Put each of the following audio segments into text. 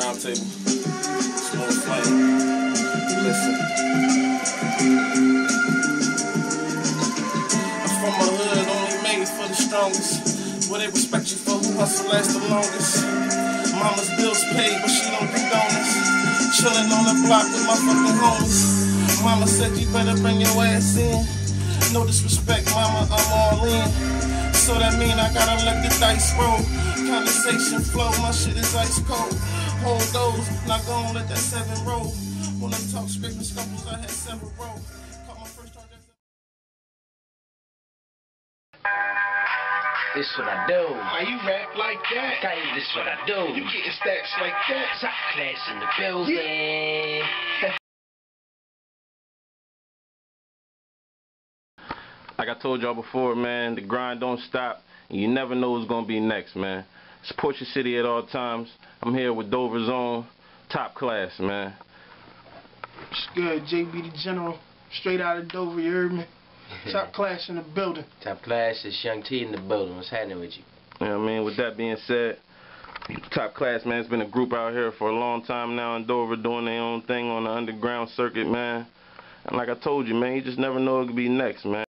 Round table. Small flame. Listen. I'm from a hood only made for the strongest. Where they respect you for who hustle lasts the longest. Mama's bills paid, but she don't do donuts. Chillin' on the block with my fucking homies. Mama said you better bring your ass in. No disrespect, mama, I'm all in. So that mean I gotta let the dice roll. Conversation flow, my shit is ice cold. Hold those, not gonna let that seven roll. When I talk scraping scuffles, I had several roll. Caught my first charge at This what I do. Why you rap like that? Hey, this what I do. You getting stacks like that? Top class in the building. Like I told y'all before, man, the grind don't stop, and you never know what's gonna be next, man. Support your city at all times. I'm here with Dover's own top class, man. It's good, JB the General. Straight out of Dover, you heard me? Top class in the building. Top class is Young T in the building. What's happening with you? You know what I mean? With that being said, Top Class, man, it's been a group out here for a long time now in Dover doing their own thing on the underground circuit, man. And like I told you, man, you just never know what could be next, man.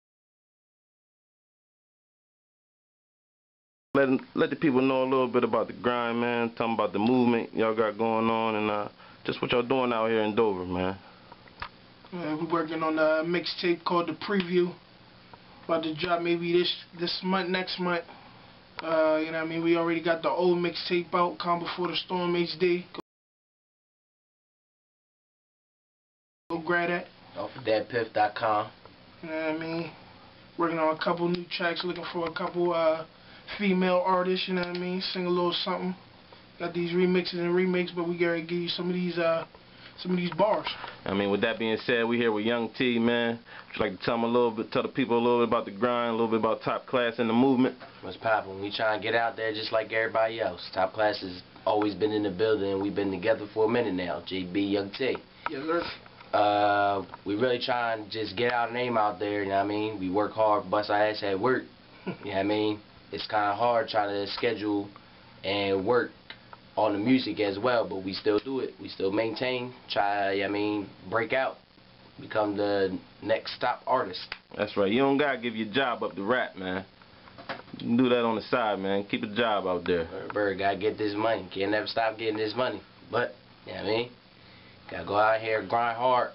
Let, let the people know a little bit about the grind, man. Tell them about the movement y'all got going on and uh, just what y'all doing out here in Dover, man. Uh, we're working on a mixtape called The Preview. About to drop maybe this this month, next month. Uh, you know what I mean? We already got the old mixtape out, Calm Before the Storm HD. Go, go grab that. Off of datpiff.com. You know what I mean? Working on a couple new tracks, looking for a couple uh, female artists, you know what I mean? Sing a little something. Got these remixes and remakes, but we gotta give you some of these uh some of these bars. I mean, with that being said, we here with Young T, man. Would like to tell them a little bit, tell the people a little bit about the grind, a little bit about Top Class and the movement? What's poppin'? We trying to get out there just like everybody else. Top class has always been in the building and we've been together for a minute now. JB Young T. Yes, sir. Uh, we really trying to just get our name out there, you know what I mean? We work hard, bust our ass at work. you know what I mean? It's kind of hard trying to schedule and work on the music as well, but we still do it. We still maintain, try, I mean, break out, become the next top artist. That's right. You don't gotta give your job up to rap, man. You can do that on the side, man. Keep a job out there. Bird gotta get this money. Can't never stop getting this money. But, you know what I mean? Gotta go out here, grind hard,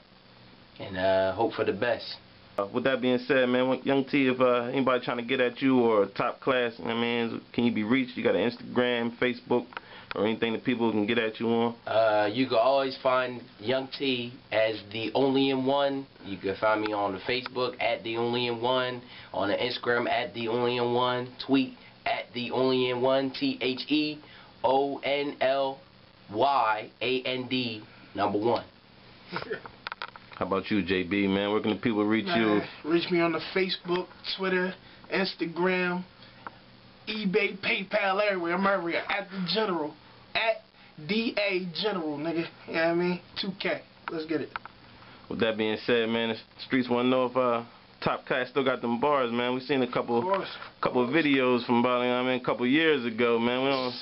and uh, hope for the best. Uh, with that being said, man, Young T, if uh, anybody trying to get at you or Top Class, I mean, can you be reached? You got an Instagram, Facebook, or anything that people can get at you on? Uh, you can always find Young T as the only in one. You can find me on the Facebook at the only in one, on the Instagram at the only in one, tweet at the only in one, T H E O N L Y A N D number one. How about you, JB, man? Where can the people reach you? Reach me on the Facebook, Twitter, Instagram, eBay, PayPal, everywhere. I'm everywhere. At the General. At DA General, nigga. You know what I mean? 2K. Let's get it. With that being said, man, the streets want to know if uh, Top Class still got them bars, man. We seen a couple couple of videos from about, you know what I mean, a couple years ago, man. We don't.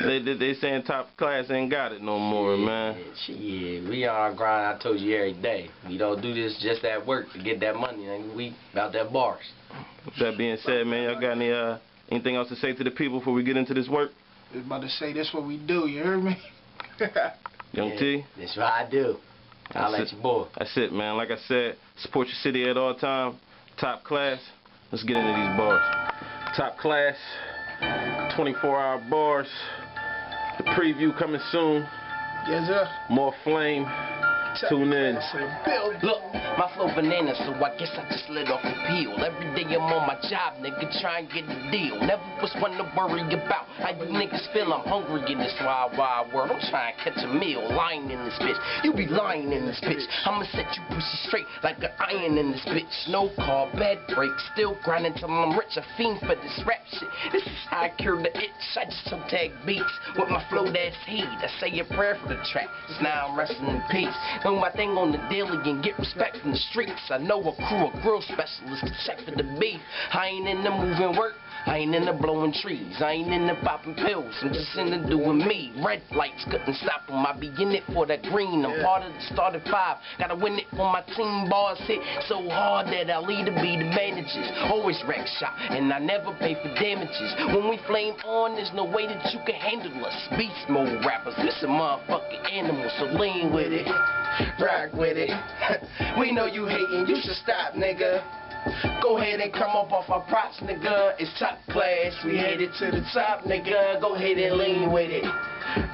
They, they they saying Top Class ain't got it no more, man. Yeah, we on our grind. I told you every day. We don't do this just at work to get that money. Nigga. We about that bars. With that being said, man, y'all got any uh anything else to say to the people before we get into this work? I was about to say this what we do, you heard me? Young Yeah, T, That's what I do. I'll That's let it. you boy. that's it, man. Like I said, support your city at all time. Top Class. Let's get into these bars. Top Class, 24-hour bars. Preview coming soon. yes, sir. More flame. Tune in. The. Look, my flow banana, so I guess I just let off a peel. Every day I'm on my job, nigga, try and get a deal. Never was one to worry about how you niggas feel. I'm hungry in this wild, wild world. I'm trying to catch a meal, lying in this bitch. You be lying in this bitch. I'ma set you pussy straight like an iron in this bitch. No call, bad break, still grinding till I'm rich. A fiend for this rap shit. This is how I cure the itch. I just so tag beats with my flow that's heat. I say a prayer for the track. Now I'm resting in peace. Know my thing on the daily and get respect from the streets. I know a crew of grill specialists to check for the beef. I ain't in the moving work. I ain't in the blowing trees, I ain't in the popping pills. I'm just into doing me. Red lights couldn't stop them. I be in it for that green. I'm part of the starting five. Gotta win it for my team. Bars hit so hard that I'll either be the managers. Always wreck shot, and I never pay for damages. When we flame on, there's no way that you can handle us. Beast mode rappers, this a motherfucking animal, so lean with it. Rock with it. we know you hating, you should stop, nigga. Go ahead and come up off our props, nigga. It's top class. We headed to the top, nigga. Go ahead and lean with it.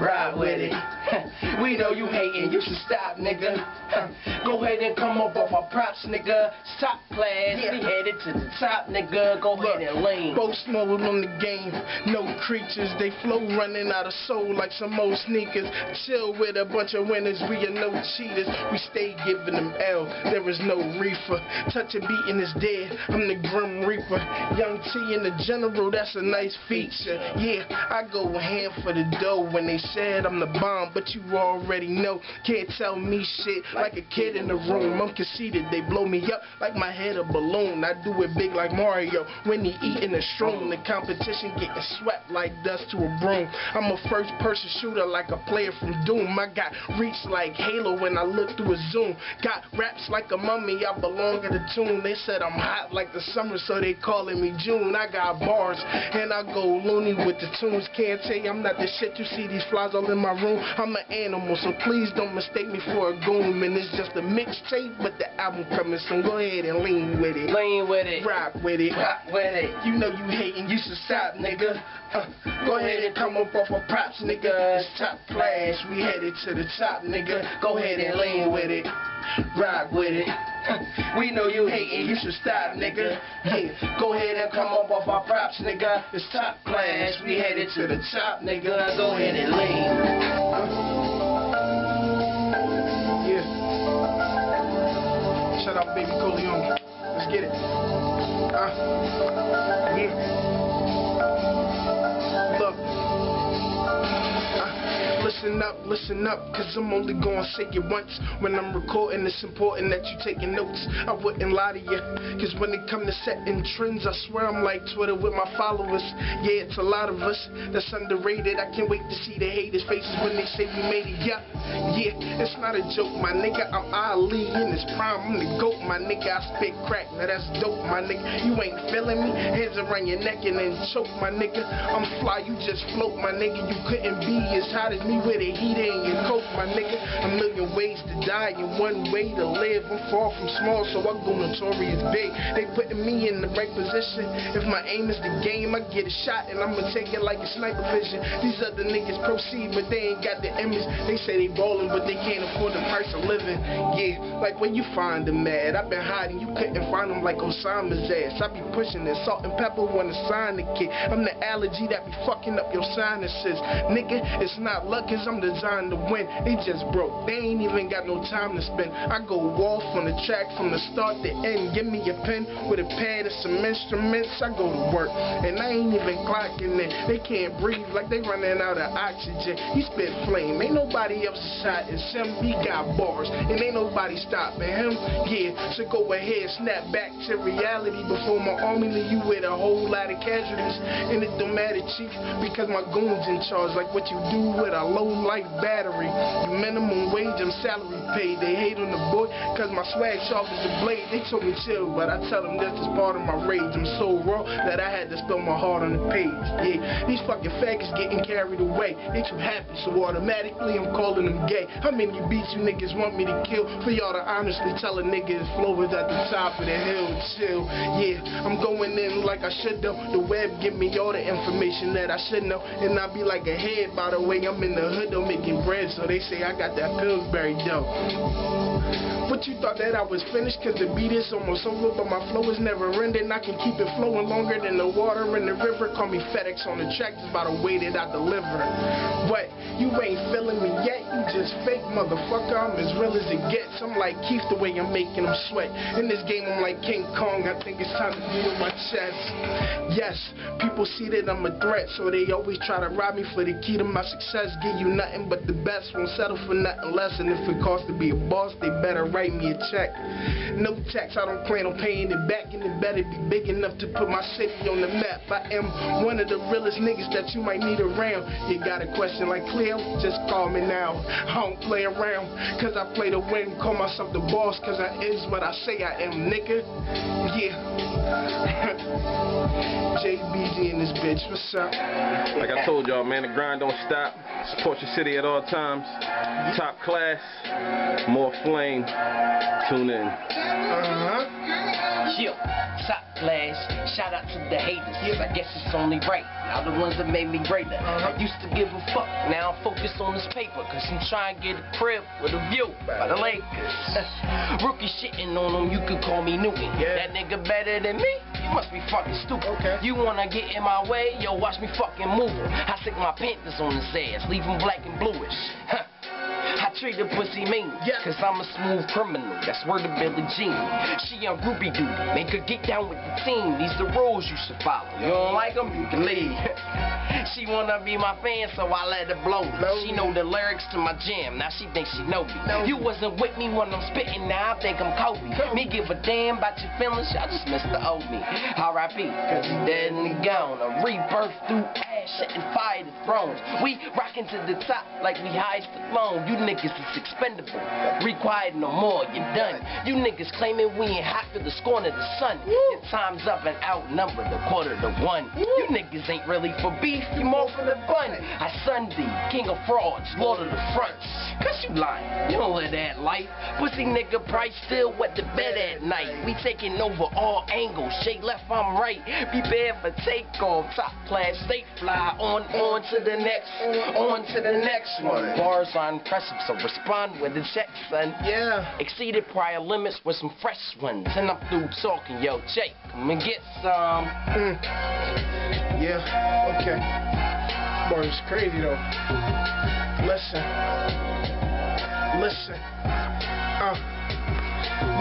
Ride with it. we know you hating. You should stop, nigga. Go ahead and come up off our props, nigga. Top class. We headed to the top, nigga. Go ahead and lean. Boast mode on the game, no creatures, they flow running out of soul like some old sneakers. Chill with a bunch of winners, we are no cheaters. We stay giving them L, there is no reefer. Touch a beat is dead, I'm the Grim Reaper. Young T in the general, that's a nice feature. Yeah, I go hand for the dough when they said I'm the bomb, but you already know. Can't tell me shit like a kid in the room. I'm conceited, they blow me up like my head a balloon. I do it big like Mario when he eating a shroom. The competition getting swept like dust to a broom. I'm a first person shooter like a player from Doom. I got reach like Halo when I look through a zoom. Got raps like a mummy, I belong in the tune. They said I'm hot like the summer, so they calling me June. I got bars and I go loony with the tunes. Can't tell you I'm not the shit you see these flies all in my room. I'm an animal, so please don't mistake me for a goon. And it's just a mixtape, but the album coming soon. Go ahead and lean with it. Lean with it. Rock with it. Rock with it. You know you hating, you should stop, nigga. Uh, go ahead and come up off of props, nigga. It's top class. We headed to the top, nigga. Go ahead and lean with it. Rock with it. We know you hating, you should stop, nigga. Yeah, go ahead and come up off our props, nigga. It's top class. We headed to the top, nigga. Go ahead and lean. Yeah. Shout out Baby Corleone. Let's get it. Uh, listen up, listen up, cause I'm only gonna say it once. When I'm recording, it's important that you taking notes. I wouldn't lie to you, cause when it come to setting trends, I swear I'm like Twitter with my followers. Yeah, it's a lot of us that's underrated. I can't wait to see the haters' faces when they say we made it. Yeah, yeah, it's not a joke, my nigga. I'm Ali in his prime. I'm the goat, my nigga. I spit crack, now that's dope, my nigga. You ain't feeling me? Hands around your neck and then choke, my nigga. I'm fly, you just float, my nigga. You couldn't be as hot as me with a heat in your coat, my nigga. A million ways to die and one way to live. I'm far from small, so I go notorious big. They putting me in the right position. If my aim is the game, I get a shot and I'ma take it like a sniper vision. These other niggas proceed, but they ain't got the image. They say they ballin', but they can't afford the price of living. Yeah, like when you find them mad. I've been hiding, you couldn't find them like Osama's ass. I be pushing it, salt and pepper wanna sign the kid. I'm the allergy that be fucking up your sinuses. Nigga, it's not luck, cause I'm designed to win. They just broke, they ain't even got no time to spend. I go off on the track from the start to end. Give me a pen with a pad and some instruments. I go to work, and I ain't even clocking in. They can't breathe like they running out of oxygen. He spit flame, ain't nobody else shot. It's him, he got bars, and ain't nobody stopping him. Yeah, so go ahead, snap back to reality before my army leave you with a whole lot of casualties. And it don't matter, chief, because my goons in charge. Like what you do with a low life battery. The minimum wage, I'm salary paid. They hate on the boy, cause my swag sharp as a blade. They told me chill, but I tell them this is part of my rage. I'm so raw that I had to spill my heart on the page. Yeah, these fucking faggots getting carried away. They too happy, so automatically I'm calling them gay. How many beats you niggas want me to kill? For y'all to honestly tell a nigga his flow is at the top of the hill. Chill, yeah, I'm going in like I should though. The web give me all the information that I should know. And I be like a head, by the way, I'm in the hood though making bread, so they say I got that Pillsbury dough. But you thought that I was finished cause the beat is almost over But my flow is never ending I can keep it flowing longer than the water in the river Call me FedEx on the track just by the way that I deliver But you ain't feeling me yet You just fake motherfucker I'm as real as it gets I'm like Keith the way I'm making them sweat. In this game, I'm like King Kong. I think it's time to feel my chest. Yes, people see that I'm a threat, so they always try to rob me for the key to my success. Give you nothing but the best, won't settle for nothing less. And if it costs to be a boss, they better write me a check. No tax, I don't plan on paying it back, and it better be big enough to put my city on the map. I am one of the realest niggas that you might need around. You got a question like Cleo? Just call me now. I don't play around, cause I play to win. Call myself the boss, cause I is what I say I am, nigga. Yeah. JBG in this bitch, what's up? Like I told y'all, man, the grind don't stop. Support your city at all times. Top class, more flame. Tune in. Uh-huh. Yo, top class. Shout out to the haters. I guess it's only right. Y'all the ones that made me greater. I used to give a fuck. Now I'm focused on this paper. Cause I'm trying to get a crib with a view by the Lakers. Rookie shitting on them, you could call me Newton. Yeah. That nigga better than me? You must be fucking stupid. Okay. You wanna get in my way? Yo, watch me fucking move. I stick my panthers on his ass, leave him black and bluish. Huh. I treat the pussy mean, Yeah. cause I'm a smooth criminal. That's word of Billie Jean. She on groupie duty, make her get down with the team. These the rules you should follow. You don't like them, you can leave. she wanna be my fan, so I let her blow me. She know the lyrics to my jam, now she thinks she know me. You wasn't with me when I'm spitting, now I think I'm Kobe. Me give a damn about your feelings, y'all just missed the old me. R.I.P. Cause he dead and he gone. A rebirth through ash, setting fire to thrones. We rockin' to the top like we high Stallone. You niggas is expendable. Required no more, you're done. You niggas claiming we ain't hot for the scorn of the sun. Your time's up and outnumbered a quarter to one. You niggas ain't really for beef, you more for the bun. I Sunday, king of frauds, lord of the fronts. Cause you lying, you don't live that life. Pussy nigga price still wet the bed at night. We taking over all angles, shake left, I'm right. Prepare for takeoff, top class, stay fly. On, on to the next, on to the next one. Bars are impressive, so respond with a check, son. Yeah. Exceeded prior limits with some fresh ones. And I'm through talking, yo, Jake, come and get some. Mm. Yeah, okay. Boy, it's crazy though. Listen. Listen. Uh.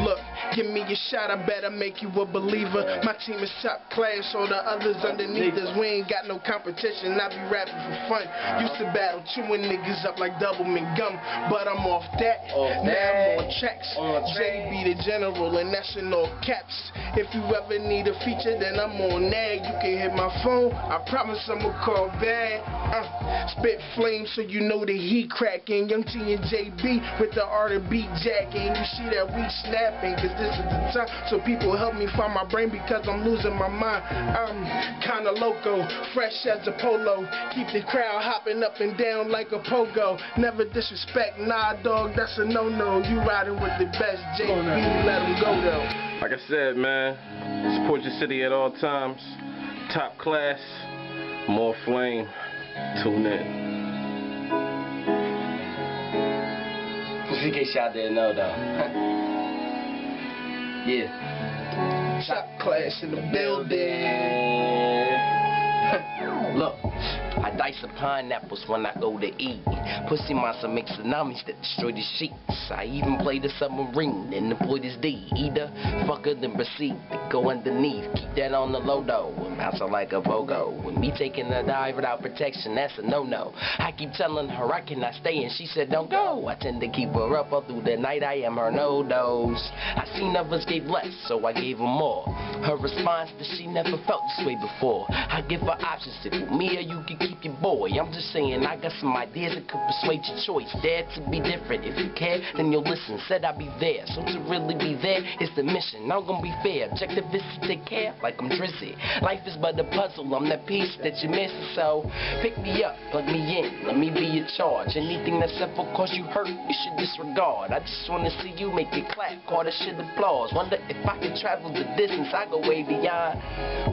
Look, give me a shot, I better make you a believer. My team is top class, so the others underneath us, we ain't got no competition. I be rapping for fun. Used to battle chewing niggas up like Doublemint gum, but I'm off that. Now I'm on. On JB the general, and that's in all caps. If you ever need a feature, then I'm on that. You can hit my phone. I promise I'ma call back. Uh, spit flames so you know the heat cracking. Young T and JB with the art of beat jacking. You see that we snapping, cause this is the time. Uh, so people help me find my brain because I'm losing my mind. I'm kinda loco, fresh as a polo. Keep the crowd hopping up and down like a pogo. Never disrespect, nah, dog, that's a no no. You riding with the best, JB, let him go though. Like I said, man, support your city at all times. Top class, more flame. Tune in. Just in case y'all didn't know, though. yeah. Top class in the building. Look, I dice the pineapples when I go to eat. Pussy monster makes tsunamis that destroy the sheets. I even play the submarine and deploy this D. Either fuck her then proceed to go underneath. Keep that on the low though. Bounce her like a pogo. With me taking a dive without protection, that's a no no. I keep telling her I cannot stay and she said don't go. I tend to keep her up all through the night. I am her no dose. I seen others gave less, so I gave her more. Her response that she never felt this way before. I give her options to me or you can keep your boy. I'm just saying I got some ideas that could persuade your choice. Dare to be different. If you care, then you'll listen. Said I'd be there. So to really be there is the mission. I'm gonna be fair. Objective is to take care like I'm Drizzy. Life is but a puzzle. I'm that piece that you miss. So pick me up, plug me in. Let me be your charge. Anything that's ever cause you hurt, you should disregard. I just wanna see you make it clap. Call the shit applause. Wonder if I could travel the distance. I go way beyond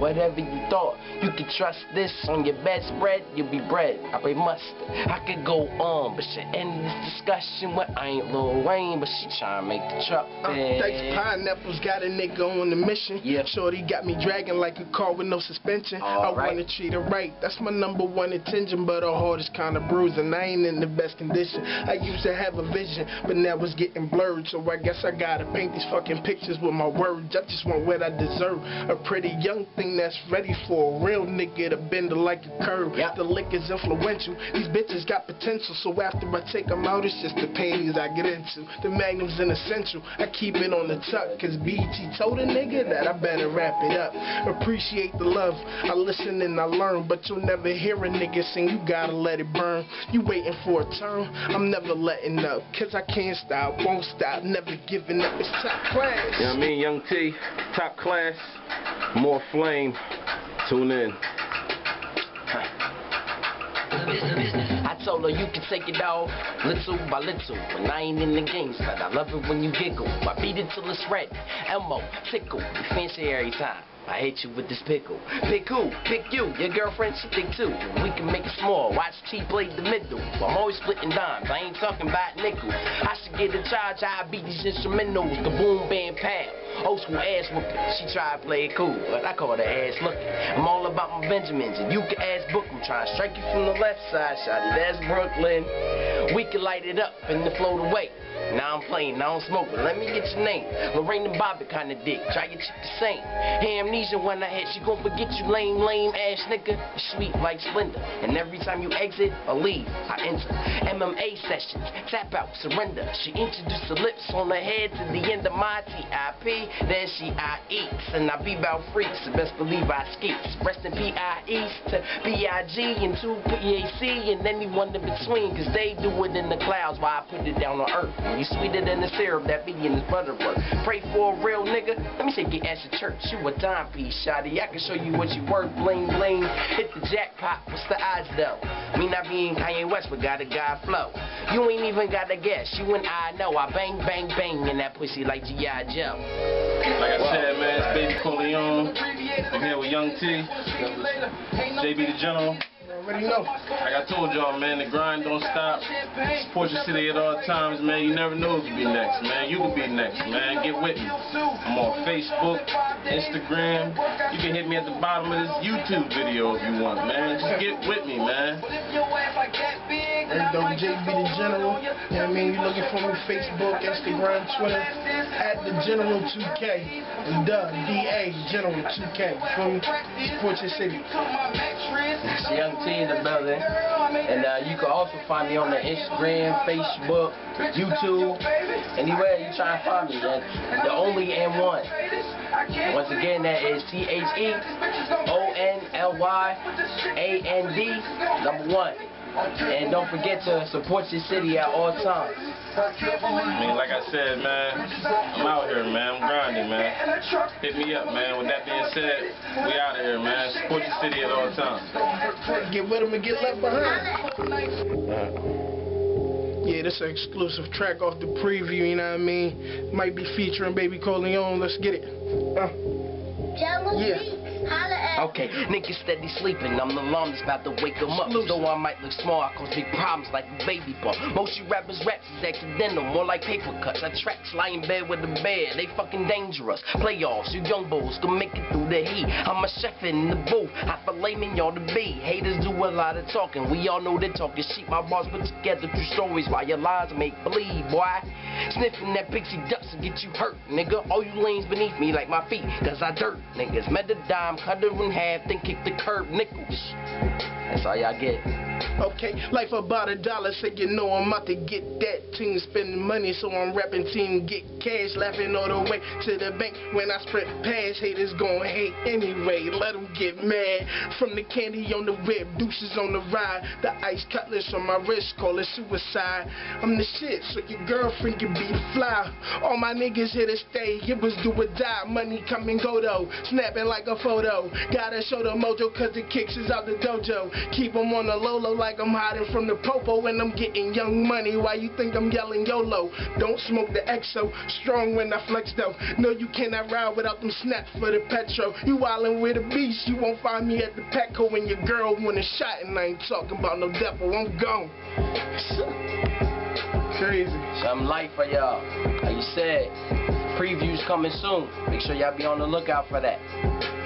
whatever you thought. You can trust this on your bedspread. you'll be bread. I play mustard. I could go on, but should end this discussion with I ain't Lil Wayne, but she tryna make the truck Uh, fit. Diced pineapples got a nigga on the mission. Yeah. Shorty got me dragging like a car with no suspension. I All right. wanna treat her right. That's my number one intention, but her heart is kinda bruising. I ain't in the best condition. I used to have a vision, but now it's getting blurred. So I guess I gotta paint these fucking pictures with my words. I just want what I deserve. A pretty young thing that's ready for a real nigga to bend her like a curve. Yeah. The liquor's influential. These bitches got potential. So after I take them out, it's just the panties I get into. The magnum's an essential. I keep it on the tuck. Cause BT told a nigga that I better wrap it up. Appreciate the love. I listen and I learn. But you'll never hear a nigga sing. You gotta let it burn. You waiting for a turn. I'm never letting up. Cause I can't stop, won't stop, never giving up. It's top class. You know what I mean? Young T, top class, more flame. Tune in. I told her you can take it off little by little. When I ain't in the game, but I love it when you giggle. I beat it till it's red. Elmo, tickle, fancy every time. I hit you with this pickle. Pick who? Pick you. Your girlfriend, she think too. We can make it small. Watch T play the middle. I'm always splitting dimes. I ain't talking about nickels. I should get in charge. I beat these instrumentals. The boom band pad. Old school ass whooping. She try to play it cool, but I call her ass looking. I'm all about my Benjamins, and you can ask book. I'm trying to strike you from the left side, shawty. That's Brooklyn. We can light it up and then float away. Now I'm playing, now I'm smoking. Let me get your name. Lorena Bobbitt kind of dick. Try your chick the same. Amnesia when I hit, she gon' forget you lame, lame ass nigga. Sweet like Splenda. And every time you exit or leave, I enter. MMA sessions, tap out, surrender. She introduced the lips on her head to the end of my TIP. Then she I eats, and I be about freaks. So best believe I skeets. Rest in PIEs to BIG and two PAC and anyone in between. Cause they do it in the clouds while I put it down on earth. You sweeter than the syrup that be in this butterworth. Pray for a real nigga. Let me take your ass to church. You a timepiece, shotty. I can show you what you worth. Bling bling. Hit the jackpot. What's the odds though? Me not being Kanye West, but got a God flow. You ain't even got a guess. You and I know. I bang bang bang in that pussy like G.I. Joe. Like I said, man, it's Baby Corleone. I'm here with Young T, JB the General. Already know. Like I told y'all, man, the grind don't stop. Support your city at all times, man. You never know who could be next, man. You could be next, man. Get with me. I'm on Facebook, Instagram. You can hit me at the bottom of this YouTube video if you want, man. Just get with me, man. You go, JB the General. You know what I mean? You looking for me Facebook, Instagram, Twitter, at the General 2K. And the DA General 2K. Feel me? Support your city. It's Young T in the building. And uh, you can also find me on the Instagram, Facebook, YouTube, anywhere you try to find me. That's the only and one. Once again, that is T H E O N L Y A N D number one. And don't forget to support your city at all times. I mean, like I said, man, I'm out here, man. I'm grinding, man. Hit me up, man. With that being said, we out of here, man. Support your city at all times. Get with them and get left behind. Yeah, this is an exclusive track off the preview, you know what I mean? Might be featuring Baby Corleone. Let's get it. Uh, Jello Yeah. Beats, holla at Okay, niggas steady sleeping. I'm the alarm that's about to wake 'em up. Though I might look small, I cause big problems like a baby bump. Most you rappers' raps is accidental, more like paper cuts. I tracks lie in bed with the bed. They fucking dangerous. Playoffs, you young bulls can make it through the heat. I'm a chef in the booth. I filet y'all to be. Haters do a lot of talking. We all know they talking shit. My bars put together true stories while your lies make believe, boy. Sniffing that pixie dust will get you hurt, nigga. All you lanes beneath me like my feet, cause I dirt, niggas. Met the dime, cut her in half, then kick the curb, nickels. That's all y'all get. Okay, life about a dollar, so you know I'm about to get that team spending money, so I'm rapping team get cash, laughing all the way to the bank. When I spread past, haters gon' hate anyway. Let them get mad. From the candy on the whip, deuces on the ride, the ice cutlass on my wrist, call it suicide. I'm the shit, so your girlfriend can be the fly. All my niggas here to stay, it was do or die. Money come and go though, snapping like a photo. Gotta show the mojo cause the kicks is out the dojo. Keep 'em on the low low like I'm hiding from the popo and I'm getting young money. Why you think I'm yelling YOLO? Don't smoke the exo. Strong when I flex though. No, you cannot ride without them snaps for the petro. You wildin' with a beast. You won't find me at the Petco when your girl want a shot and I ain't talking about no devil. I'm gone. Crazy. Something light for y'all. Like you said, previews coming soon. Make sure y'all be on the lookout for that.